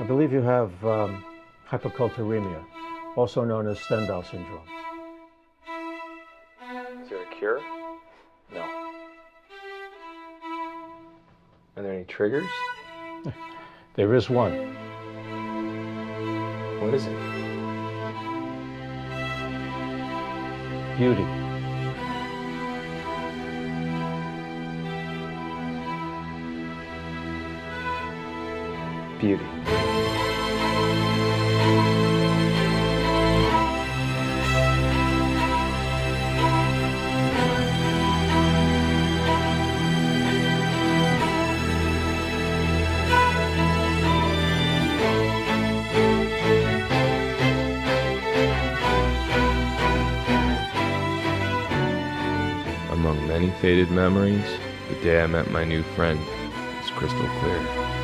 I believe you have um, also known as Stendhal syndrome. Is there a cure? No. Are there any triggers? There is one. What is it? Beauty. Beauty. Among many faded memories, the day I met my new friend is crystal clear.